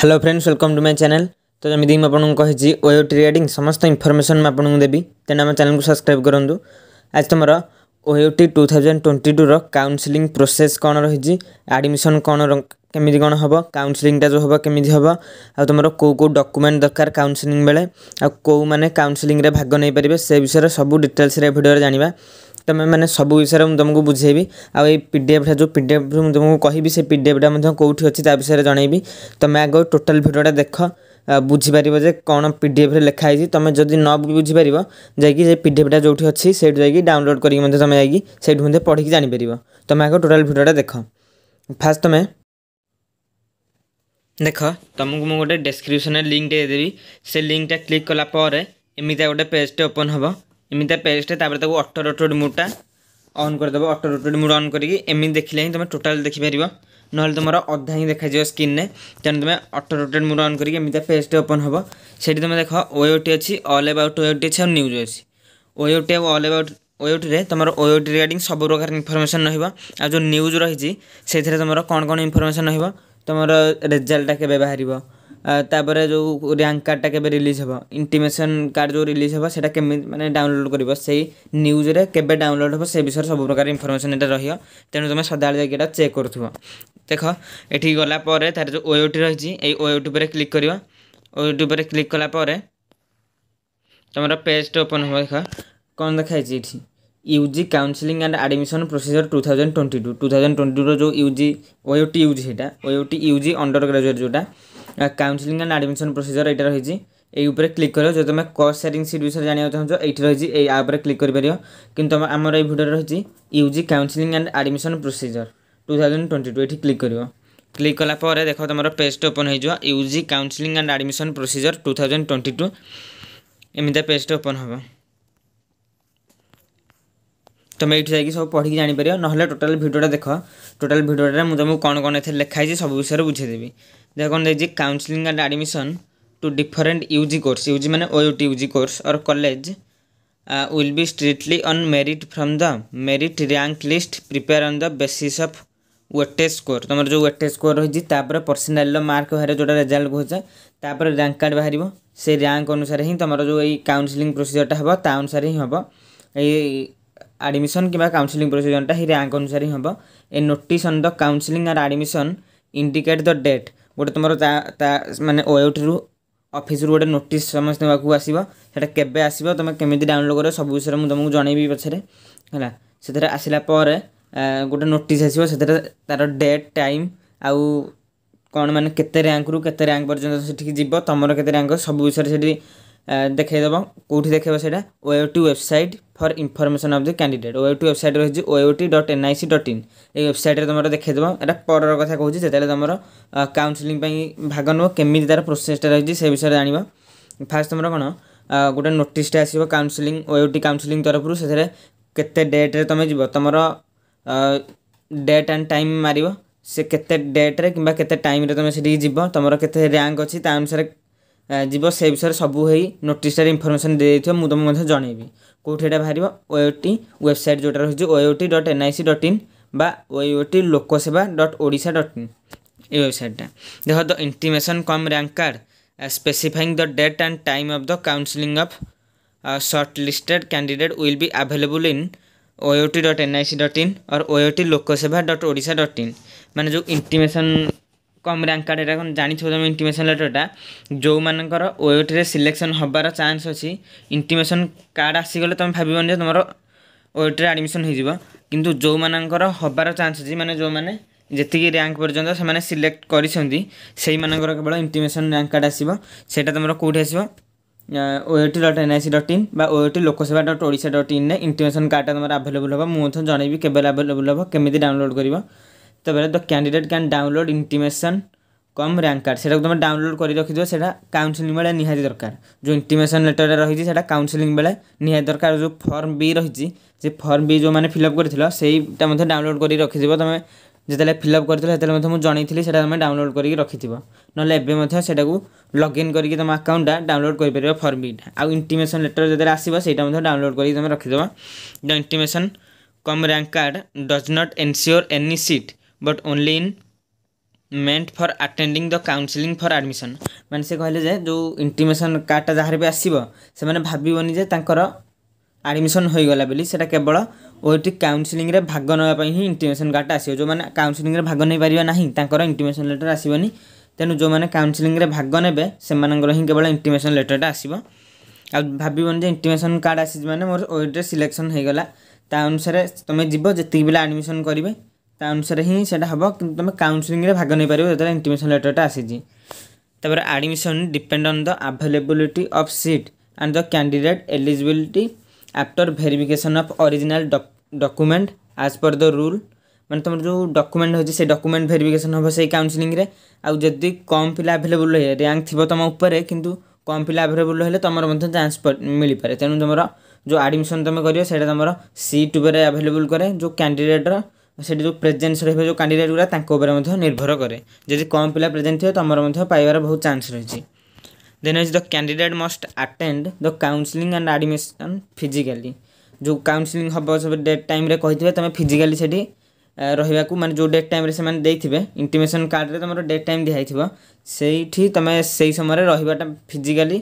Hello friends welcome to my channel তো যেমি মু আপনার কী ওয়েব ট্রেডিং সমস্ত ইনফরমেসন মু আপনার দেবি তেমন আমার চ্যানেল সবসক্রাইব করতু আজ তোমার ওয়েটি টু থাউজেন্ড টোয়েন্টি টুর কাউন্সেলিং প্রোসেস কোণ রয়েছে আডমিশন কোণ কেমিতি কোণ হব কাউন্সেলিংটা যে হব কেমিতি হব আমার কেউ কেউ ডকুমেন্ট দরকার কাউন্সেলিং বেড়ে আউ কেউ মানে কাউন্সেলিংরে ভাগ নেই পারে সে বিষয়ে সবু ডিটেলসরে ভিডিওরে জাঁয়া तुम मैंने सब विषय में तुमको बुझेबी आई पी डी एफ जो पी डी एफ तुमको कहबी से पी डी एफ्टा कौटी अच्छी विषय में जन तुम आगे टोटाल भिडटा देख बुझिपार जे कौन पी डी एफ लिखाई तुम जदि न बुझिपार जाए पी डी एफ्टा जो अच्छी से डाउनलोड करके तुम पढ़ की जापर तुम आगे टोटाल भिडटा देख फास्ट तुम देख तुमको मुझे डेस्क्रिप्सन लिंक देदेवी से लिंकटा क्लिक कलापर एमता गोटे पेजटे ओपन हाँ ଏମିତି ପେଜ୍ଟା ତାପରେ ତାକୁ ଅଟୋ ରୋଟେଡ଼ ମୁଡ଼୍ଟା ଅନ୍ କରିଦେବ ଅଟୋ ରୋଟେଡ଼ ମୁଡ଼୍ ଅନ୍ କରିକି ଏମିତି ଦେଖିଲେ ହିଁ ତୁମେ ଟୋଟାଲ୍ ଦେଖିପାରିବ ନହେଲେ ତୁମର ଅଧା ହିଁ ଦେଖାଯିବ ସ୍କ୍ରିନ୍ରେ ତେଣୁ ତୁମେ ଅଟୋ ରୋଟେଡ଼ ମୁଡ଼୍ ଅନ୍ କରିକି ଏମିତି ପେଜ୍ଟି ଓପନ୍ ହେବ ସେଠି ତୁମେ ଦେଖ ଓଏଓଟି ଅଛି ଅଲ୍ ଏବାଉଟ୍ ଓଏଓଟି ଅଛି ଆଉ ନ୍ୟୁଜ୍ ଅଛି ଓଏଓଟି ଆଉ ଅଲ୍ ଏବାଉଟ୍ ଓଏଓଟିରେ ତୁମର ଓଏଓଟି ରିଗାର୍ଡ଼ିଂ ସବୁ ପ୍ରକାର ଇନଫର୍ମେସନ୍ ରହିବ ଆଉ ଯେଉଁ ନ୍ୟୁଜ୍ ରହିଛି ସେଥିରେ ତୁମର କ'ଣ କ'ଣ ଇନଫର୍ମେସନ୍ ରହିବ ତୁମର ରେଜଲ୍ଟଟା କେବେ ବାହାରିବ ତାପରେ ଯେଉଁ ରାଙ୍କ କାର୍ଡ଼ଟା କେବେ ରିଲିଜ୍ ହେବ ଇଣ୍ଟିମେସନ୍ କାର୍ଡ଼ ଯେଉଁ ରିଲିଜ୍ ହେବ ସେଇଟା କେମିତି ମାନେ ଡାଉନଲୋଡ଼୍ କରିବ ସେଇ ନ୍ୟୁଜ୍ରେ କେବେ ଡାଉନଲୋଡ଼୍ ହେବ ସେ ବିଷୟରେ ସବୁ ପ୍ରକାର ଇନଫର୍ମେସନ୍ ଏଇଟା ରହିବ ତେଣୁ ତୁମେ ସଦାବେଳେ ଯାଇକି ଏଇଟା ଚେକ୍ କରୁଥିବ ଦେଖ ଏଠିକି ଗଲା ପରେ ତା'ର ଯେଉଁ ଓୟୁଟି ରହିଛି ଏଇ ଓୟୁଟି ଉପରେ କ୍ଲିକ୍ କରିବ ଓୟୁଟି ଉପରେ କ୍ଲିକ୍ କଲା ପରେ ତୁମର ପେଜ୍ଟା ଓପନ୍ ହେବ ଦେଖ କ'ଣ ଦେଖାହେଇଛି ଏଠି UG counselling and admission procedure two thousand twenty two two thousand twenty টুর যে ইউজি ওইওটি ইউজি সেটা ୟୁ ଜି অন্ডর ଗ୍ରାଜୁଏଟ୍ ଯେଉଁଟା কাউন্সিলিং অ্যান্ড আডমিশন প্রোসিজর এটা রয়েছে এই উপরে ক্লিক করো যদি তুমি কস্ট সেয়ারিং সিট বিষয়ে জাঁয়া চাহুছ এইটি রয়েছে এই আপ ক্লিক করে কিন্তু আমার এই ভিডিওটা রয়েছে UG counselling and admission procedure two thousand twenty two এটি ক্লিক করব ক্লিক কলা পরে দেখ তোমার পেজটি ওপেন হয়ে যাব UG counselling and admission procedure two thousand twenty two এমিতা পেজটি ওপেন হব तुम्हें ये जाइए सब पढ़ी जापर ना टोटाल भिडटा देख टोटाल भिडटे मुझे तुमको कौन कौन ए लिखाई सब विषय में बुझेदेवि देख कौन दे counselling and admission to different U G course UG मैंने O U T UG course और college will be strictly on merit from the merit rank list prepare on the basis of OUAT score तुम जो व्वेटे score रही personal mark बाहर जो result हो जाए rank card बाहर से रैंक अनुसार ही तुम जो यही काउनसलींग प्रोसीजरटा हे ता अनुसार ही हम यही ଆଡ଼ମିସନ୍ କିମ୍ବା କାଉନ୍ସିଲିଂ ପ୍ରୋସିଜନ୍ଟା ହିଁ ରାଙ୍କ ଅନୁସାରେ ହିଁ ହେବ a notice on the counselling and admission indicate the date ଗୋଟେ ତୁମର ତା ତା ମାନେ ୱେବଟିରୁ ଅଫିସରୁ ଗୋଟେ ନୋଟିସ୍ ସମସ୍ତଙ୍କ ପାଖକୁ ଆସିବ ସେଇଟା କେବେ ଆସିବ ତୁମେ କେମିତି ଡାଉନଲୋଡ଼୍ କରିବ ସବୁ ବିଷୟରେ ମୁଁ ତୁମକୁ ଜଣେଇବି ପଛରେ ହେଲା ସେଥିରେ ଆସିଲା ପରେ ଗୋଟେ ନୋଟିସ୍ ଆସିବ ସେଥିରେ ତା'ର ଡେଟ୍ ଟାଇମ୍ ଆଉ କ'ଣ ମାନେ କେତେ ର୍ୟାଙ୍କରୁ କେତେ ର୍ୟାଙ୍କ ପର୍ଯ୍ୟନ୍ତ ସେଠିକି ଯିବ ତୁମର କେତେ ର୍ୟାଙ୍କ ସବୁ ବିଷୟରେ ସେଠି ଦେଖେଇଦେବ କେଉଁଠି ଦେଖେଇବ ସେଇଟା web to website for information of the candidate OUAT website রয়েছে OUAT dot NIC dot in এই ওয়েবসাইটে তোমার দেখেদেব এটা পরের কথা কହୁଛି যেତେବେଳେ তোমার কাউন্সেলিং পাই ভাগ নেব কেমিতি তার প্রোসেসটা রয়েছে সে বিষয়ে জাণিব ফার্স্ট তোমার কোণ গোটে নোটিসটা আসবে কাউন্সেলিং ওয়েবটি কাউন্সেলিং তরফରୁ ସେଥିରେ କେତେ ଡେଟ୍ରେ ତୁମେ ଯିବ ତୁମର ଡେଟ୍ ଆଣ୍ଡ ଟାଇମ୍ ମାରିବ ସେ କେତେ ଡେଟ୍ରେ କିମ୍ବା କେତେ ଟାଇମ୍ରେ ତୁମେ ସେଠିକି ଯିବ ତୁମର କେତେ ର୍ୟାଙ୍କ ଅଛି ତା ଅନୁସାରେ ଯିବ ସେ ବିଷୟରେ ସବୁ ହେଇ ନୋଟିସ୍ଟାରେ ଇନଫର୍ମେସନ୍ ଦେଇଦେଇଥିବ ମୁଁ ତୁମକୁ ମଧ୍ୟ ଜଣେଇବି କେଉଁଠି ଏଇଟା ବାହାରିବ ଓଏଓଟି ୱେବସାଇଟ୍ ଯେଉଁଟା ରହିଛି OUAT dot N I C dot in ବା ଓଏଓଟି ଲୋକସେବା ଡଟ୍ ଓଡ଼ିଶା ଡଟ୍ ଇନ୍ এই ওয়েবসাইটটা দেখ the intimation cum rank card specifying the date and time of the counselling of shortlisted candidate will be available in OUAT dot NIC dot in or OUAT Lokaseba dot Odisha dot in মানে যে intimation কম র্ୟାଙ୍କ card ଏଇଟା କ'ଣ ଜାଣିଥିବ ତୁମେ intimation ଲେଟର୍ଟା ଯେଉଁମାନଙ୍କର ୱେଟ୍ରେ selection ହେବାର ଚାନ୍ସ ଅଛି ଇଣ୍ଟିମେସନ୍ କାର୍ଡ଼ ଆସିଗଲେ ତୁମେ ଭାବିବନି ଯେ ତୁମର ୱେଟ୍ରେ ଆଡ଼ମିସନ୍ ହୋଇଯିବ କିନ୍ତୁ ଯେଉଁମାନଙ୍କର ହେବାର ଚାନ୍ସ ଅଛି ମାନେ ଯେଉଁମାନେ ଯେତିକି ର୍ୟାଙ୍କ ପର୍ଯ୍ୟନ୍ତ ସେମାନେ ସିଲେକ୍ଟ କରିଛନ୍ତି ସେଇମାନଙ୍କର କେବଳ ଇଣ୍ଟିମେସନ୍ ର୍ୟାଙ୍କ କାର୍ଡ଼ ଆସିବ ସେଇଟା ତୁମର କେଉଁଠି ଆସିବ OUAT dot NIC dot in ବା OUAT Lokaseba dot Odisha dot ଇନ୍ରେ intimation କାର୍ଡ଼ଟା ତୁମର ଆଭେଲେବୁଲ୍ ହେବ ମୁଁ ମଧ୍ୟ ଜଣେଇବି କେବେ ଆଭେଲେବୁଲ୍ ହେବ କେମିତି ଡାଉନଲୋଡ଼୍ କରିବ ସେତେବେଳେ the candidate can download intimation cum rank card ସେଟାକୁ ତୁମେ ଡାଉନଲୋଡ଼୍ କରି ରଖିଥିବ ସେଇଟା କାଉନସିଲିଂ ବେଳେ ନିହାତି ଦରକାର ଯେଉଁ ଇଣ୍ଟିମେସନ୍ ଲେଟର୍ରେ ରହିଛି ସେଇଟା କାଉନସିଲିଂ ବେଳେ ନିହାତି ଦରକାର ଯେଉଁ ଫର୍ମ ବି ରହିଛି ସେ ଫର୍ମ ବି ଯେଉଁମାନେ ଫିଲ୍ଅପ୍ କରିଥିଲ ସେଇଟା ମଧ୍ୟ ଡାଉନଲୋଡ଼୍ କରି ରଖିଥିବ ତୁମେ ଯେତେବେଳେ ଫିଲ୍ଅପ୍ କରିଥିଲ ସେତେବେଳେ ମଧ୍ୟ ମୁଁ ଜଣେଇଥିଲି ସେଇଟା ତୁମେ ଡାଉନଲୋଡ଼୍ କରିକି ରଖିଥିବ ନହେଲେ ଏବେ ମଧ୍ୟ ସେଇଟାକୁ ଲଗ୍ଇନ୍ କରିକି ତୁମ ଆକାଉଣ୍ଟଟା ଡାଉନଲୋଡ଼୍ କରିପାରିବ ଫର୍ମ ବିଟା ଆଉ ଇଣ୍ଟିମେସନ୍ ଲେଟର୍ ଯେତେବେଳେ ଆସିବ ସେଇଟା ମଧ୍ୟ ଡାଉନଲୋଡ଼୍ କରିକି ତୁମେ ରଖିଦେବ the intimation cum rank card does not ensure any seat but only in meant for attending the counselling for admission ମାନେ ସେ କହିଲେ ଯେ ଯେଉଁ ଇଣ୍ଟିମେସନ୍ କାର୍ଡ଼ଟା ଯାହାର ବି ଆସିବ ସେମାନେ ଭାବିବନି ଯେ ତାଙ୍କର ଆଡ଼ମିସନ୍ ହୋଇଗଲା ବୋଲି ସେଇଟା କେବଳ ଓଟି କାଉନସିଲିଂରେ ଭାଗ ନେବା ପାଇଁ ହିଁ ଇଣ୍ଟିମେସନ୍ କାର୍ଡ଼ଟା ଆସିବ ଯେଉଁମାନେ କାଉନସିଲିଂରେ ଭାଗ ନେଇପାରିବେ ନାହିଁ ତାଙ୍କର ଇଣ୍ଟିମେସନ୍ ଲେଟର୍ ଆସିବନି ତେଣୁ ଯେଉଁମାନେ କାଉନସିଲିଂରେ ଭାଗ ନେବେ ସେମାନଙ୍କର ହିଁ କେବଳ ଇଣ୍ଟିମେସନ୍ ଲେଟର୍ଟା ଆସିବ ଆଉ ଭାବିବନି ଯେ ଇଣ୍ଟିମେସନ୍ କାର୍ଡ଼ ଆସିଛି ମାନେ ମୋର ଓଏଟିରେ ସିଲେକ୍ସନ୍ ହୋଇଗଲା ତା ଅନୁସାରେ ତୁମେ ଯିବ ଯେତିକି ପିଲା ଆଡ଼ମିସନ୍ କରିବେ ତା ଅନୁସାରେ ହିଁ ସେଇଟା ହେବ କିନ୍ତୁ ତୁମେ କାଉନସିଲିଂରେ ଭାଗ ନେଇପାରିବ ଯେତେବେଳେ ଇଣ୍ଟିମେସନ୍ ଲେଟର୍ଟା ଆସିଛି ତାପରେ admission depend on the availability of seat and the candidate eligibility after verification of original document as per the rule ମାନେ ତୁମର ଯେଉଁ ଡକୁମେଣ୍ଟ ହେଉଛି ସେ ଡକୁମେଣ୍ଟ ଭେରିଫିକେସନ୍ ହେବ ସେଇ କାଉନସିଲିଂରେ ଆଉ ଯଦି କମ୍ ପିଲା ଆଭେଲେବୁଲ୍ ରହିବେ ର୍ୟାଙ୍କ ଥିବ ତୁମ ଉପରେ କିନ୍ତୁ କମ୍ ପିଲା ଆଭେଲେବୁଲ୍ ରହିଲେ ତୁମର ମଧ୍ୟ ଚାନ୍ସ ମିଳିପାରେ ତେଣୁ ତୁମର ଯେଉଁ ଆଡ଼ମିସନ୍ ତୁମେ କରିବ ସେଇଟା ତୁମର ସିଟ୍ ଉପରେ ଆଭେଲେବୁଲ୍ କରେ ଯେଉଁ କ୍ୟାଣ୍ଡିଡେଟ୍ର ସେଠି ଯେଉଁ ପ୍ରେଜେନ୍ସ ରହିବ ଯେଉଁ କ୍ୟାଣ୍ଡିଡେଟ୍ ଗୁଡ଼ା ତାଙ୍କ ଉପରେ ମଧ୍ୟ ନିର୍ଭର କରେ ଯଦି କମ୍ ପିଲା ପ୍ରେଜେଣ୍ଟ ଥିବେ ତୁମର ମଧ୍ୟ ପାଇବାର ବହୁତ ଚାନ୍ସ ରହିଛି then is the candidate must attend the counselling and admission physically ଯେଉଁ କାଉନ୍ସିଲିଂ ହେବ ସବୁ ଡେଟ୍ ଟାଇମ୍ରେ କହିଥିବେ ତୁମେ ଫିଜିକାଲି ସେଠି ରହିବାକୁ ମାନେ ଯେଉଁ ଡେଟ୍ ଟାଇମ୍ରେ ସେମାନେ ଦେଇଥିବେ ଇଣ୍ଟିମେସନ୍ କାର୍ଡ଼ରେ ତୁମର ଡେଟ୍ ଟାଇମ୍ ଦିଆହେଇଥିବ ସେଇଠି ତୁମେ ସେଇ ସମୟରେ ରହିବାଟା ଫିଜିକାଲି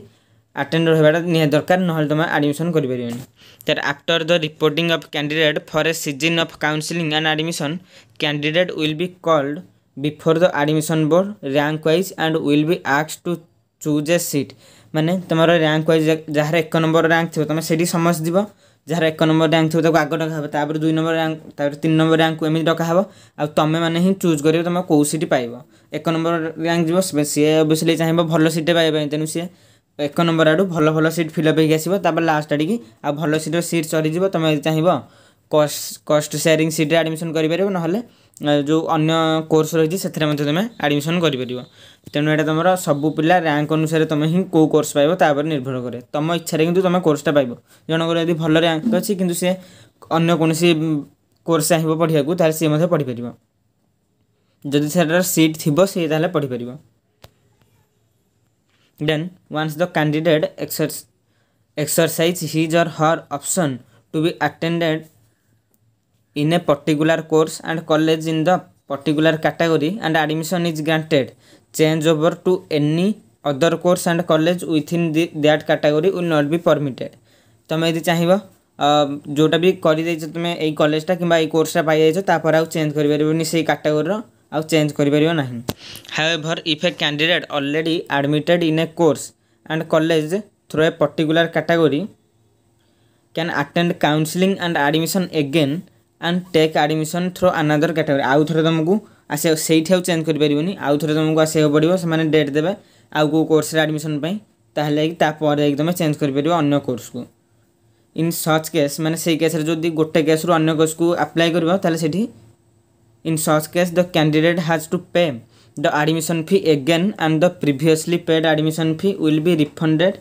ଆଟେଣ୍ଡ ରହିବାଟା ନିହାତି ଦରକାର ନହେଲେ ତୁମେ ଆଡ଼ମିସନ୍ କରିପାରିବନି ତାର after the reporting of candidate for a session of counselling and admission candidate will be called before the admission board rank wise and will be ଆକ୍ସ to choose a seat ମାନେ ତୁମର rank wise ଯାହାର ଏକ number rank ଥିବ ତୁମେ ସେଇଠି ସମସ୍ତେ ଯିବ ଯାହାର ଏକ ନମ୍ବର ର୍ୟାଙ୍କ ଥିବ ତାକୁ ଆଗ ଡକାହେବ ତାପରେ ଦୁଇ ନମ୍ବର ର୍ୟାଙ୍କ ତାପରେ ତିନି ନମ୍ବର ର୍ୟାଙ୍କକୁ ଏମିତି ଡକାହେବ ଆଉ ତୁମେମାନେ ହିଁ ଚୁଜ୍ କରିବ ତୁମେ କେଉଁ ସିଟ୍ ପାଇବ ଏକ ନମ୍ବର ର୍ୟାଙ୍କ ଯିବ ସିଏ ଅବଭିୟସ୍ଲି ଚାହିଁବ ଭଲ ସିଟ୍ ପାଇବା ପାଇଁ ତେଣୁ ସିଏ ଏକ ନମ୍ବର ଆଡ଼ୁ ଭଲ ଭଲ ସିଟ୍ ଫିଲ୍ଅପ୍ ହେଇକି ଆସିବ ତାପରେ ଲାଷ୍ଟ ଆଡ଼ିକି ଆଉ ଭଲ ସିଟ୍ର ସିଟ୍ ସରିଯିବ ତୁମେ ଚାହିଁବ କଷ୍ଟ କଷ୍ଟ ସେୟାରିଂ ସିଟ୍ରେ ଆଡ଼ମିସନ୍ କରିପାରିବ ନହେଲେ ଯେଉଁ ଅନ୍ୟ କୋର୍ସ ରହିଛି ସେଥିରେ ମଧ୍ୟ ତୁମେ ଆଡ଼ମିସନ୍ କରିପାରିବ ତେଣୁ ଏଇଟା ତୁମର ସବୁ ପିଲା ର୍ୟାଙ୍କ ଅନୁସାରେ ତୁମେ ହିଁ କେଉଁ କୋର୍ସ ପାଇବ ତା ଉପରେ ନିର୍ଭର କରେ ତୁମ ଇଚ୍ଛାରେ କିନ୍ତୁ ତୁମେ କୋର୍ସଟା ପାଇବ ଜଣଙ୍କର ଯଦି ଭଲ ର୍ୟାଙ୍କ ଅଛି କିନ୍ତୁ ସେ ଅନ୍ୟ କୌଣସି କୋର୍ସ ଚାହିଁବ ପଢ଼ିବାକୁ ତାହେଲେ ସିଏ ମଧ୍ୟ ପଢ଼ିପାରିବ ଯଦି ସେଟାର ସିଟ୍ ଥିବ ସିଏ ତାହେଲେ ପଢ଼ିପାରିବ Then, once the candidate exer exercises his or her option to be attended in a particular course and college in the particular category and admission is granted, change over to any other course and college within the, that category will not be permitted. तुम्हें यदि चाहिए जोटा भी कर तुम यही कलेजा कि कोर्सा पाई जाइज तापर आउ चेंज कर पारबनी से काटेगोरी आउ चेंज करना however if a candidate already admitted in a course and college through a particular category can attend counselling and admission again and take admission through another category आउ थे तुमक आसे चेज आज चेंज आउ थे तुमक आस पड़ो से डेट देवे आउ कौ कोर्स आडमिशन तापर जा तुम चेंज कर अन्न कोर्स को इन सच केस मैंने से केस्रे जो गोटे केस्रु अन्न कोर्स को अप्लाई कर In such case, the candidate has to pay the admission fee again and the previously paid admission fee will be refunded.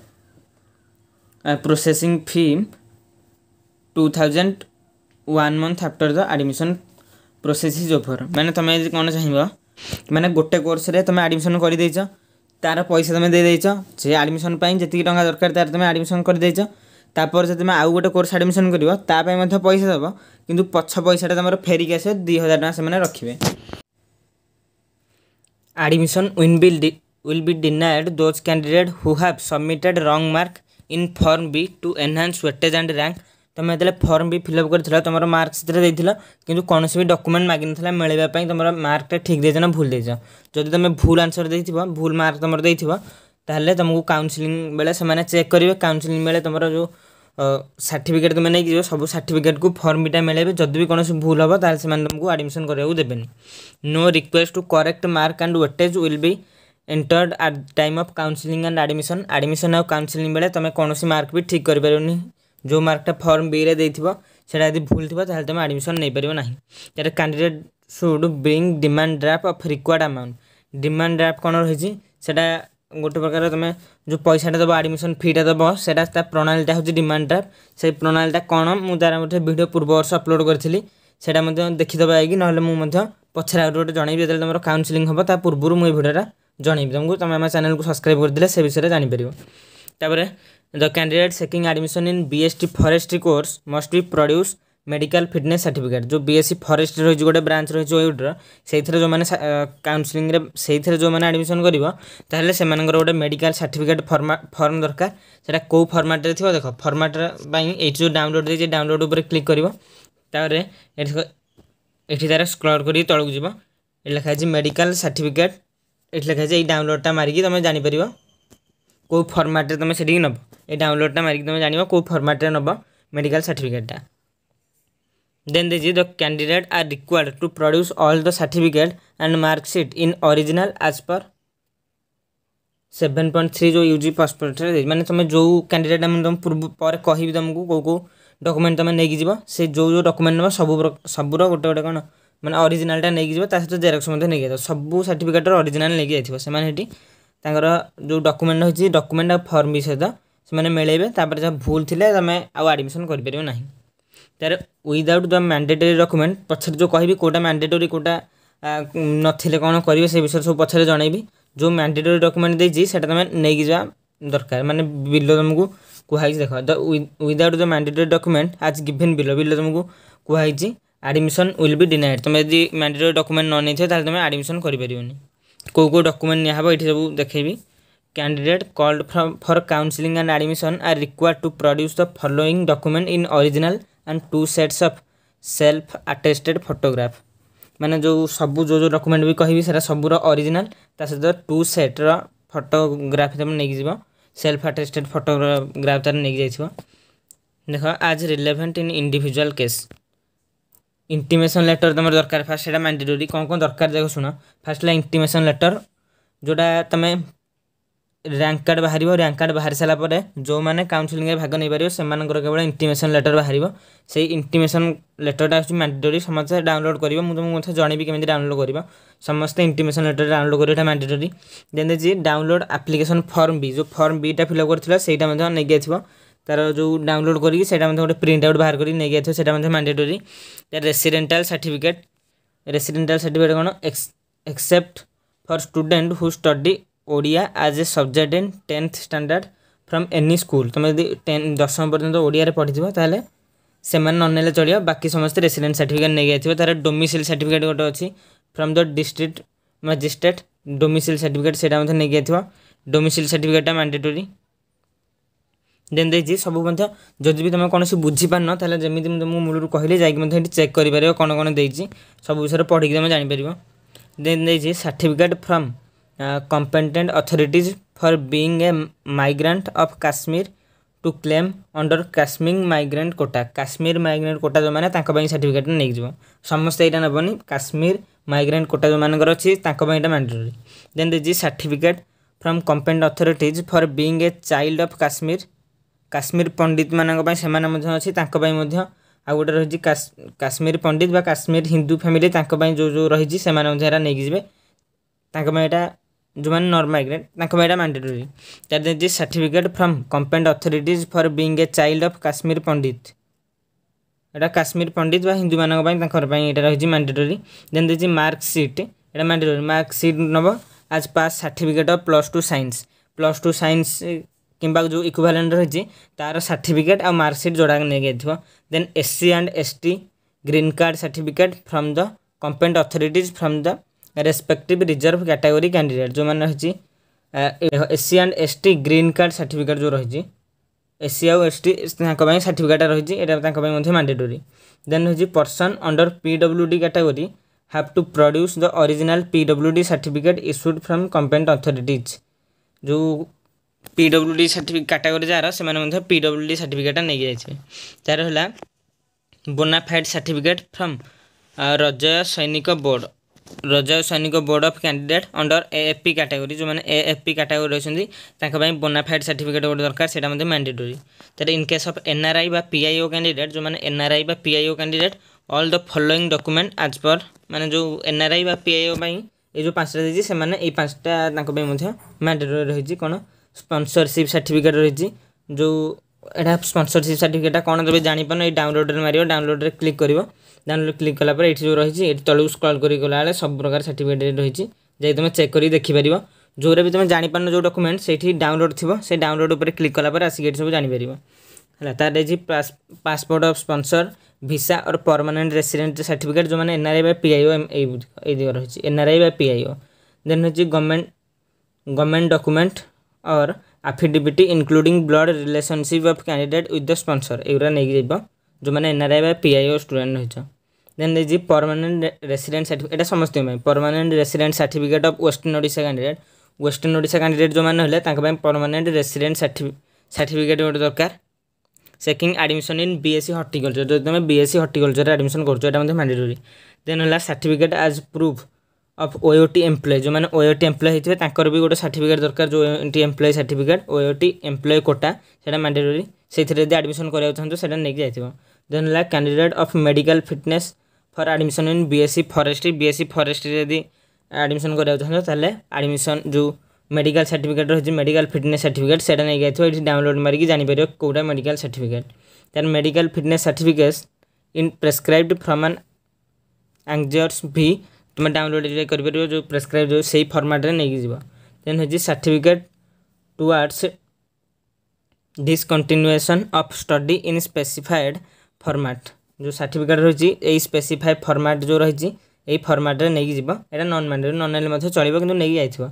Uh, processing fee 2000 one month after the admission process is over. मैंने तुम्हें यदि कौन चाहिए मैंने गोटे course रे तुम्हें admission कर तार पैसा तुम दे से आडमिशन जी टाँग दरकार तार तुम आडमिशन कर ତାପରେ ଯଦି ତୁମେ ଆଉ ଗୋଟେ କୋର୍ସ ଆଡ଼ମିସନ୍ କରିବ ତା ପାଇଁ ମଧ୍ୟ ପଇସା ଦେବ କିନ୍ତୁ ପଛ ପଇସାଟା ତୁମର ଫେରିକି ଆସିବ ଦୁଇ ହଜାର ଟଙ୍କା ସେମାନେ ରଖିବେ admission will be will be denied those candidates who have submitted wrong mark in form b to enhance weightage and rank ତୁମେ ଯେତେବେଳେ ଫର୍ମ ବି ଫିଲ୍ଅପ୍ କରିଥିଲ ତୁମର ମାର୍କ ସେଥିରେ ଦେଇଥିଲ କିନ୍ତୁ କୌଣସି ବି ଡକୁମେଣ୍ଟ ମାଗିନଥିଲା ମିଳିବା ପାଇଁ ତୁମର ମାର୍କଟା ଠିକ୍ ଦେଇଛ ନା ଭୁଲ ଦେଇଛ ଯଦି ତୁମେ ଭୁଲ ଆନ୍ସର୍ ଦେଇଥିବ ଭୁଲ ମାର୍କ ତୁମର ଦେଇଥିବ तेल तुमको काउनसिलिंग बेले से चेक करेंगे काउनसिलिंग बेले तुम जो सार्टिफिकेट तुम नहीं जो सब सार्टिफिकेट को फर्म भीटा मिले जदि भी कौन से भूल हम तेल से तुमको आडमिशन करा देवे no request to correct mark and weightage will be entered at the time of counselling and admission admission आउ काउनसिलिंग बेले तुम कौन से मार्क भी ठीक कर पारे जो मार्कटा फर्म बी बीरे सेटा यदि भूल थोड़ा तुम आडमिशन नहीं पारना ना candidate should bring demand draft of required amount demand draft कौन रही ଗୋଟେ ପ୍ରକାର ତୁମେ ଯେଉଁ ପଇସାଟା ଦେବ ଆଡ଼ମିସନ୍ ଫିଟା ଦେବ ସେଇଟା ତା ପ୍ରଣାଳୀଟା ହେଉଛି ଡିମାଣ୍ଡ ଡ୍ରାଫ୍ଟ ସେଇ ପ୍ରଣାଳୀଟା କ'ଣ ମୁଁ ତା'ର ଗୋଟେ ଭିଡ଼ିଓ ପୂର୍ବ ବର୍ଷ ଅପଲୋଡ଼ କରିଥିଲି ସେଇଟା ମଧ୍ୟ ଦେଖିଦେବା ଯାଇକି ନହେଲେ ମୁଁ ମଧ୍ୟ ପଛରେ ଆହୁରି ଗୋଟେ ଜଣେଇବି ଯେତେବେଳେ ତୁମର କାଉନ୍ସିଲିଂ ହେବ ତା ପୂର୍ବରୁ ମୁଁ ଏଇ ଭିଡ଼ିଓଟା ଜଣେଇବି ତୁମକୁ ତୁମେ ଆମ ଚ୍ୟାନେଲକୁ ସବସ୍କ୍ରାଇବ୍ କରିଦେଲେ ସେ ବିଷୟରେ ଜାଣିପାରିବ ତାପରେ the candidate seeking admission in B S T forestry course must be produce medical fitness certificate जो बीएससी फॉरेस्ट रही गोटे ब्रांच रही ओइडर से जो मैंने काउनसलिंग से जो मैंने आडमिशन कर से गोटे मेडिकल सर्टिफिकेट फर्मा फर्म दरकार से कौ फर्माट्रे थी देख फर्माट ये जो डाउनलोड देखिए डाउनलोड उपर क्लिक कर ये स्क्रल कर तलक जीव ये लिखाई मेडिकल सर्टिफिकेट ये लिखाई ये डाउनलोडटा मारिकी तुम जापर कौ फर्माट्रे तुम से नब ये डाउनलोडटा मारिकी तुम जान कौ फर्माट्रे नब medical सर्टिफिकेटा then this the candidate are are to produce all the certificate and marksheet mark sheet in original as per 7.3 जो यूजी पासपोर्ट मैंने तुम जो कैंडिडेट तुम पूर्व पर कह तुमको कौ कौ डकुमेंट तुम नहीं जा से जो जो डकुमेंट ना सब सब गोटे गोटे कौन मैंने अरिजिनाटा नहीं सहित जेरक्स नहीं सब सर्टिफिकेट अरिजिनाल नहीं से जो डकुमेंट रही डकुमेंट आ फर्म भी सहित से मेलैबे भूल थे तुम आडमिशन करें ना ୱିଦାଉଟ୍ ଦ ମ୍ୟାଣ୍ଡେଟୋରୀ ଡକ୍ୟୁମେଣ୍ଟ ପଛରେ ଯେଉଁ କହିବି କେଉଁଟା ମ୍ୟାଣ୍ଡେଟୋରୀ କେଉଁଟା ନଥିଲେ କ'ଣ କରିବେ ସେ ବିଷୟରେ ସବୁ ପଛରେ ଜଣେଇବି ଯେଉଁ ମ୍ୟାଣ୍ଡେଟୋରୀ ଡକ୍ୟୁମେଣ୍ଟ ଦେଇଛି ସେଇଟା ତୁମେ ନେଇକି ଯିବା ଦରକାର ମାନେ ବିଲ ତୁମକୁ କୁହାହେଇଛି ଦେଖ the without the mandatory document as given ବିଲ ବିଲ ତୁମକୁ କୁହାହେଇଛି ଆଡ଼ମିସନ୍ ୱିଲ୍ ବି ଡିନାଏଡ଼୍ ତୁମେ ଯଦି ମ୍ୟାଣ୍ଡେଟୋରୀ ଡକ୍ୟୁମେଣ୍ଟ ନ ନେଇଥିବ ତାହେଲେ ତୁମେ ଆଡ଼ମିସନ୍ କରିପାରିବନି କେଉଁ କେଉଁ ଡକ୍ୟୁମେଣ୍ଟ ନିଆହେବ ଏଠି ସବୁ ଦେଖେଇବି candidate called for counselling and admission are required to produce the following document in original and two sets of self attested photograph मैंने जो सब जो जो डकुमेंट भी कह सबूर अरिजिनाल ता सहित टू सेट्र फटोग्राफ तुम नहीं सेल्फ आटेस्टेड फटोग्राफ तार नहीं जा देख आज relevant in individual case intimation letter तुम दरकार फास्ट সেটা ম্যান্ডেটরি कौन कौन दरकार देख শুন ফার্স্ট হল ইন্টিমেসন লেটর যেটা তুমি র্যাঙ্ক কার্ড বাহার র্যাঙ্ক কার্ড বাহারি সারা পরে যে কাউন্সেলিংয়ে ভাগ নেইপার সেমানଙ୍କର কেবল ইন্টিমেসন লেটর বাহার সেই ইন্টিমেসন লেটরটা হচ্ছে ম্যান্ডেটোরি সমস্তে ডাউনলোড করবে মু তোমাকে মধ্যে জনবি কেমি ডাউনলোড করব সমস্তে ইন্টিমেসন লেটর ডাউনলোড করবে এটা ম্যান্ডেটোরি দেন যে ডাউনলোড আপ্লিকেশন ফর্ম বি যে ফর্ম বিটা ফিল আপ করেছিল সেইটা মধ্যে নেই আসব তার যে ডাউনলোড করি সেটা মধ্যে গোটে প্রিন্ট আউট বাহার করি নেই আসব সেটা মধ্যে ম্যান্ডেটোরি তার রেসিডেন্টাল সার্টিফিকেট রেসিডেন্টাল সার্টিফিকেট কোণ except for student who study Odia as a subject in tenth standard from any school ତୁମେ ଯଦି ଟେନ୍ ଦଶମ ପର୍ଯ୍ୟନ୍ତ ଓଡ଼ିଆରେ ପଢ଼ିଥିବ ତାହେଲେ ସେମାନେ ନ ନେଲେ ଚଳିବ ବାକି ସମସ୍ତେ ରେସିଡେଣ୍ଟ ସାର୍ଟିଫିକେଟ୍ ନେଇକି ଆସିଥିବେ ତା'ର ଡୋମିସିଲ୍ ସାର୍ଟିଫିକେଟ୍ ଗୋଟେ ଅଛି from the district magistrate domicile certificate ସେଇଟା ମଧ୍ୟ ନେଇକି ଆସିଥିବ ଡୋମିସିଲ୍ ସାର୍ଟିଫିକେଟ୍ଟା ମ୍ୟାଣ୍ଡେଟୋରୀ ଦେନ୍ ଦେଇଛି ସବୁ ମଧ୍ୟ ଯଦି ବି ତୁମେ କୌଣସି ବୁଝିପାରୁନ ତାହେଲେ ଯେମିତି ମୁଁ ତୁମକୁ ମୂଳରୁ କହିଲି ଯାଇକି ମଧ୍ୟ ଏଠି ଚେକ୍ କରିପାରିବ କ'ଣ କ'ଣ ଦେଇଛି ସବୁ ବିଷୟରେ ପଢ଼ିକି ତୁମେ ଜାଣିପାରିବ ଦେନ୍ ଦେଇଛି certificate from competent authorities for being a migrant of Kashmir to claim under Kashmir migrant quota. Kashmir migrant quota जो मैंने तांको बैंक certificate नहीं जीवो. समस्त इटा ना बनी Kashmir migrant quota जो मैंने करो ची तांको बैंक इटा mandatory. Then the certificate from competent authorities for being a child of Kashmir. Kashmir पंडित मानक बैंक सेमाने मध्य अछि तांको बैंक मध्य ଆଉ ଗୋଟେ ରହିଛି କାଶ୍ମୀର ପଣ୍ଡିତ ବା କାଶ୍ମୀର ହିନ୍ଦୁ ଫ୍ୟାମିଲି ତାଙ୍କ ପାଇଁ ଯେଉଁ ଯେଉଁ ରହିଛି ସେମାନେ ମଧ୍ୟ ଏଇଟା ନେଇକି ଯିବେ ତାଙ୍କ ପାଇଁ ଏଇଟା ଯେଉଁମାନେ ନନ୍ ମାଇଗ୍ରାଣ୍ଟ ତାଙ୍କ ପାଇଁ ଏଇଟା mandatory that is the certificate from competent authorities for being a child of Kashmir Pandit ଏଇଟା କାଶ୍ମୀର ପଣ୍ଡିତ ବା ହିନ୍ଦୁମାନଙ୍କ ପାଇଁ ତାଙ୍କର ପାଇଁ ଏଇଟା ରହିଛି ମ୍ୟାଣ୍ଡେଟୋରୀ ଦେନ୍ ଦେଇଛି ମାର୍କ ସିଟ୍ ଏଇଟା ମ୍ୟାଣ୍ଡେଟୋରୀ ମାର୍କ ସିଟ୍ ନେବ as pass certificate of plus two science plus two science କିମ୍ବା ଯେଉଁ ଇକ୍ୱଭାଲେଣ୍ଟ ରହିଛି ତା'ର ସାର୍ଟିଫିକେଟ୍ ଆଉ ମାର୍କସିଟ୍ ଯୋଡ଼ାକ ନେଇକି ଯାଇଥିବ then S C and S T green card certificate from the competent authorities from the respective reserve category candidate ଯେଉଁମାନେ ରହିଛି S C and S T green card certificate ଯେଉଁ ରହିଛି ଏସ୍ ସି ଆଉ S T ତାଙ୍କ ପାଇଁ certificate ରହିଛି ଏଇଟା ତାଙ୍କ ପାଇଁ ମଧ୍ୟ ମ୍ୟାଣ୍ଡେଟୋରୀ ଦେନ୍ ହେଉଛି person under P W D category have to produce the original P W D certificate issued from competent authorities ଯେଉଁ P W D certificate category ଯାହାର ସେମାନେ ମଧ୍ୟ ପି ଡବ୍ଲ୍ୟୁ ଡି ସାର୍ଟିଫିକେଟ୍ଟା ନେଇକି ଯାଇଥିବେ ତା'ର ହେଲା ବୋନାଫାଇଡ଼୍ certificate from ରଜୟ Sainik board Rajya Sainik board of candidate under AFP category ଯେଉଁମାନେ AFP category ରହିଛନ୍ତି ତାଙ୍କ ପାଇଁ ବୋନାଫାଇଡ଼୍ ସାର୍ଟିଫିକେଟ୍ ଗୋଟେ ଦରକାର ସେଇଟା ମଧ୍ୟ ମ୍ୟାଣ୍ଡେଟୋରୀ ତେବେ ଇନ୍ କେସ୍ ଅଫ୍ ଏନ୍ଆର୍ଆଇ ବା ପିଆଇଓ କ୍ୟାଣ୍ଡିଡେଟ୍ ଯେଉଁମାନେ ଏନ୍ଆର୍ଆଇ ବା PIO candidate all the following document as per ମାନେ ଯେଉଁ ଏନ୍ଆର୍ଆଇ ବା ପିଆଇଓ ପାଇଁ ଏ ଯେଉଁ ପାଞ୍ଚଟା ରହିଛି ସେମାନେ ଏଇ ପାଞ୍ଚଟା ତାଙ୍କ ପାଇଁ ମଧ୍ୟ ମ୍ୟାଣ୍ଡେଟୋରୀ ରହିଛି କ'ଣ ସ୍ପନ୍ସରସିପ୍ ସାର୍ଟିଫିକେଟ୍ ରହିଛି ଯେଉଁ ଏଇଟା ସ୍ପନ୍ସରସିପ୍ ସାର୍ଟିଫିକେଟ୍ଟା କ'ଣ ତେବେ ଜାଣିପାରୁନ ଏଇ ଡାଉନଲୋଡ଼୍ରେ ମାରିବ ଡାଉନଲୋଡ଼୍ରେ କ୍ଲିକ୍ କରିବ ডাউনলোড ক্লিক কলাপরে এটি যে রয়েছে এটি তলক স্ক্রল করি গলাবেলে সব প্রকার সার্টিফিকেট রয়েছে যাই তুমি চেক করি দেখিপার ଯେଉଁଗୁଡ଼ା ବି ତୁମେ ଜାଣିପାରୁନ ଯେଉଁ ଡକୁମେଣ୍ଟ ସେଇଠି ଡାଉନଲୋଡ଼୍ ଥିବ ସେ ଡାଉନଲୋଡ଼୍ ଉପରେ କ୍ଲିକ୍ କଲାପରେ ଆସିକି ଏଠି ସବୁ ଜାଣିପାରିବ ହେଲା ତା'ର ରହିଛି passport of sponsor visa or permanent resident certificate ଯେଉଁମାନେ ଏନ୍ଆର୍ଆଇ ବା ପିଆଇଓ ଏଇ ଏଇ ରହିଛି ଏନ୍ଆର୍ଆଇ ବା ପିଆଇଓ ଦେନ୍ ହେଉଛି government government document or affidavit including blood relationship of candidate with the sponsor ଏଗୁଡ଼ା ନେଇକି ଯିବ ଯେଉଁମାନେ ଏନ୍ଆର୍ଆଇ ବା ପିଆଇଓ ଷ୍ଟୁଡେଣ୍ଟ ରହିଛ then is permanent resident certificate এটা সমস্ত permanent resident certificate of western Odisha candidate western Odisha candidate ଯେଉଁମାନେ ହେଲେ ତାଙ୍କ ପାଇଁ ପରମାନେଣ୍ଟ ରେସିଡେଣ୍ଟ ସାର୍ଟିଫିକେଟ୍ ଗୋଟେ ଦରକାର second admission in BSc horticulture ଯଦି ତୁମେ ବିଏସ୍ସି ହର୍ଟିକଲଚରରେ ଆଡ଼ମିସନ୍ କରୁଛ ଏଇଟା ମଧ୍ୟ ମ୍ୟାଣ୍ଡେଟୋରୀ ଦେନ୍ ହେଲା certificate as proof of OUAT employee ଯେଉଁମାନେ ଓୟୋଟି ଏମ୍ପ୍ଲୟ ହେଇଥିବେ ତାଙ୍କର ବି ଗୋଟେ ସାର୍ଟିଫିକେଟ୍ ଦରକାର ଯେଉଁ OUAT employee certificate OUAT employee quota ସେଇଟା ମ୍ୟାଣ୍ଡେଟୋରୀ ସେଇଥିରେ ଯଦି ଆଡ଼ମିସନ୍ କରିବାକୁ ଚାହୁଁଛ ସେଇଟା ନେଇକି ଯାଇଥିବ ଦେନ୍ ହେଲା candidate of medical fitness for admission in B S C forestry B S C ଫରେଷ୍ଟ୍ରିରେ ଯଦି ଆଡ଼ମିସନ୍ କରିବାକୁ ଚାହୁଁଛ ତାହେଲେ ଆଡ଼ମିସନ୍ ଯେଉଁ ମେଡ଼ିକାଲ ସାର୍ଟିଫିକେଟ୍ ରହିଛି ମେଡ଼ିକାଲ ଫିଟନେସ୍ ସାର୍ଟିଫିକେଟ୍ ସେଇଟା ନେଇକି ଆସିବ ଏଠି ଡାଉନଲୋଡ଼୍ ମାରିକି ଜାଣିପାରିବ କେଉଁଟା ମେଡ଼ିକାଲ ସାର୍ଟିଫିକେଟ୍ ତାର medical fitness certificate in prescribed from an annexures V ତୁମେ ଡାଉନଲୋଡ଼୍ କରିପାରିବ ଯେଉଁ ପ୍ରେସ୍କ୍ରାଇବ୍ ଯେଉଁ ସେଇ ଫର୍ମାଟ୍ରେ ନେଇକି ଯିବ ଦେନ୍ ହେଉଛି certificate towards discontinuation of study in specified format जो ସାର୍ଟିଫିକେଟ୍ ରହିଛି ଏଇ ସ୍ପେସିଫାଏ ଫର୍ମାଟ୍ ଯେଉଁ ରହିଛି ଏଇ ଫର୍ମାଟ୍ରେ ନେଇକି ଯିବ ଏଇଟା ନନ୍ ମ୍ୟାଣ୍ଡେଟୋରୀ ନ ନେଲେ ମଧ୍ୟ ଚଳିବ କିନ୍ତୁ ନେଇକି ଯାଇଥିବ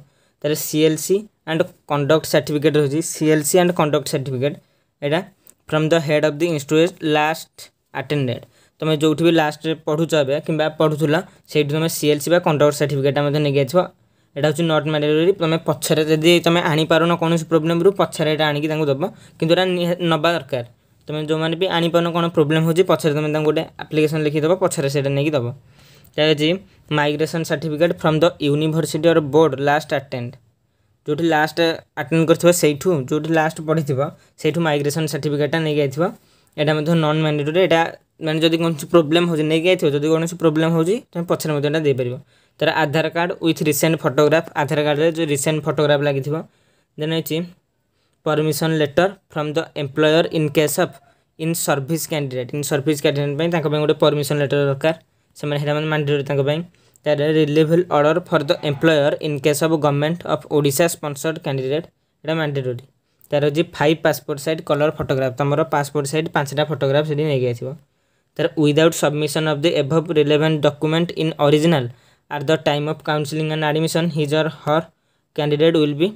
ତାହେଲେ C L C and conduct certificate ରହୁଛି C L C and conduct certificate ଏଇଟା from the head of the institute last attended ତୁମେ ଯେଉଁଠି ବି ଲାଷ୍ଟରେ ପଢ଼ୁଛ ଏବେ କିମ୍ବା ପଢ଼ୁଥିଲ ସେଇଠି ତୁମେ ସି ଏଲ୍ ସି ବା କଣ୍ଡକ୍ଟ ସାର୍ଟିଫିକେଟ୍ଟା ମଧ୍ୟ ନେଇକି ଆସିବ ଏଇଟା ହେଉଛି ନଟ୍ ମ୍ୟାଣ୍ଡେଟୋରୀ ତୁମେ ପଛରେ ଯଦି ତୁମେ ଆଣିପାରୁନ କୌଣସି ପ୍ରୋବ୍ଲେମ୍ରୁ ପଛରେ ଏଇଟା ଆଣିକି ତାଙ୍କୁ ଦେବ କିନ୍ତୁ ଏଇଟା ନେବା ଦରକାର তুমি ଯେଉଁମାନେ ବି ଆଣିପାରୁନ କ'ଣ ପ୍ରୋବ୍ଲେମ୍ ହେଉଛି ପଛରେ ତୁମେ ତାଙ୍କୁ ଗୋଟେ ଆପ୍ଲିକେସନ୍ ଲେଖିଦେବ ପଛରେ ସେଇଟା ନେଇକି ଦେବ ତାହା ହେଉଛି migration certificate from the university or board last attend ଯେଉଁଠି ଲାଷ୍ଟ ଆଟେଣ୍ଡ କରିଥିବ ସେଇଠୁ ଯେଉଁଠି ଲାଷ୍ଟ ପଢ଼ିଥିବ ସେଇଠୁ ମାଇଗ୍ରେସନ୍ ସାର୍ଟିଫିକେଟ୍ଟା ନେଇକି ଆସିଥିବ ଏଇଟା ମଧ୍ୟ ନନ୍ ମ୍ୟାଣ୍ଡେଟୋରୀ ଏଇଟା ମାନେ ଯଦି କୌଣସି ପ୍ରୋବ୍ଲେମ୍ ହେଉଛି ନେଇକି ଆସିଥିବ ଯଦି କୌଣସି ପ୍ରୋବ୍ଲେମ୍ ହେଉଛି ତୁମେ ପଛରେ ମଧ୍ୟ ଏଇଟା ଦେଇପାରିବ ତା'ର Aadhaar card with recent photograph Aadhaar କାର୍ଡ଼ରେ ଯେଉଁ ରିସେଣ୍ଟ ଫଟୋଗ୍ରାଫ୍ ଲାଗିଥିବ ଦେନ୍ ହେଉଛି permission letter from the employer in case of in service candidate in service candidate ପାଇଁ ତାଙ୍କ ପାଇଁ ଗୋଟେ ପରମିସନ୍ ଲେଟର୍ ଦରକାର ସେମାନେ ସେଇଟା ମାନେ ମାନଡେଟରି ତାଙ୍କ ପାଇଁ ତା'ପରେ ରିଲିଭେଲ୍ order for the employer in case of government of Odisha sponsored candidate ଏଇଟା ମାନଡେଟୋରୀ ତା'ର ହେଉଛି five passport size colour photograph ତୁମର ପାସପୋର୍ଟ ସାଇଜ୍ ପାଞ୍ଚଟା ଫଟୋଗ୍ରାଫ୍ ସେଠି ନେଇକି ଆସିବ ତା'ର without submission of the above relevant document in original at the time of counselling and admission his or her candidate will be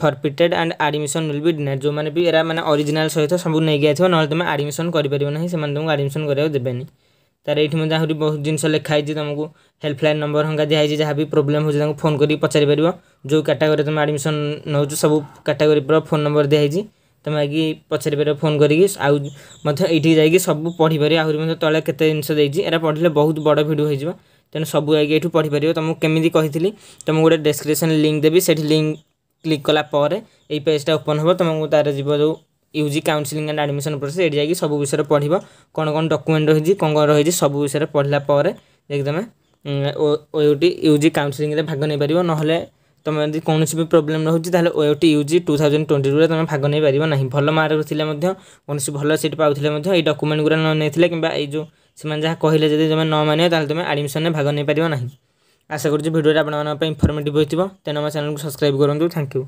forfeited and admission will be denied ଯେଉଁମାନେ ବି ଏରା ମାନେ original ସହିତ ସବୁ ନେଇକି ଆସିବ ନହେଲେ ତୁମେ ଆଡ଼ମିସନ୍ କରିପାରିବ ନାହିଁ ସେମାନେ ତୁମକୁ ଆଡ଼ମିସନ୍ କରିବାକୁ ଦେବେନି ତା'ର ଏଇଠି ମଧ୍ୟ ଆହୁରି ବହୁତ ଜିନିଷ ଲେଖା ହେଇଛି ତୁମକୁ ହେଲ୍ପଲାଇନ୍ ନମ୍ବର ହଙ୍କା ଦିଆହେଇଛି ଯାହା ବି ପ୍ରୋବ୍ଲେମ୍ ହେଉଛି ତାଙ୍କୁ ଫୋନ୍ କରିକି ପଚାରିପାରିବ ଯେଉଁ କାଟାଗୋରୀରେ ତୁମେ ଆଡ଼ମିସନ୍ ନେଉଛ ସବୁ କାଟାଗୋରୀର ଫୋନ୍ ନମ୍ବର ଦିଆହେଇଛି ତୁମେ ଯାଇକି ପଚାରିପାରିବ ଫୋନ୍ କରିକି ଆଉ ମଧ୍ୟ ଏଇଠିକି ଯାଇକି ସବୁ ପଢ଼ିପାରିବ ଆହୁରି ମଧ୍ୟ ତଳେ କେତେ ଜିନିଷ ଦେଇଛି ଏରା ପଢ଼ିଲେ ବହୁତ ବଡ଼ ଭିଡ଼ିଓ ହେଇଯିବ ତେଣୁ ସବୁ ଯାଇକି ଏଇଠୁ ପଢ଼ିପାରିବ ତୁମକୁ କେମିତି କହିଥିଲି ତୁମକୁ ଗୋଟେ ଡେସ୍କ୍ରିପସନ୍ ଲିଙ୍କ୍ ଦେବି ସେଠି ଲିଙ୍କ୍ ক্লিক কলা পরে এই পেজটা ওপন হব তোমাকে তার যাব যে UG counselling and admission process এটি যাই সব বিষয়ে পড়ব কোণ কোণ ডকুমেন্ট রয়েছে কোণ কোণ রয়েছে সব বিষয়ে পড়লা পরে দেখি তুমি ওটি ইউজি কাউন্সিলিংরে ভাগ নেই পার নহলে তুমি যদি কৌশি বি প্রোবলেম রয়েছে তাহলে OUAT UG two thousand twenty টুরে তুমি ভাগ নেই পার না ভাল মার্ক লে কৌশি ভাল সিট পাওয়া এই ডকুমেন্ট গুড়া নেই কিংবা এই যে সে যা কহিলেন যদি তুমি ন মানিও তাহলে তুমি আডমিশনে ভাগ নেই পার না আশা করছি ভিডিওটা আপনার ইনফরমেটিভ হয়েছে তেমন আমার চ্যানেলকে সবসক্রাইব করুন থ্যাংক ইউ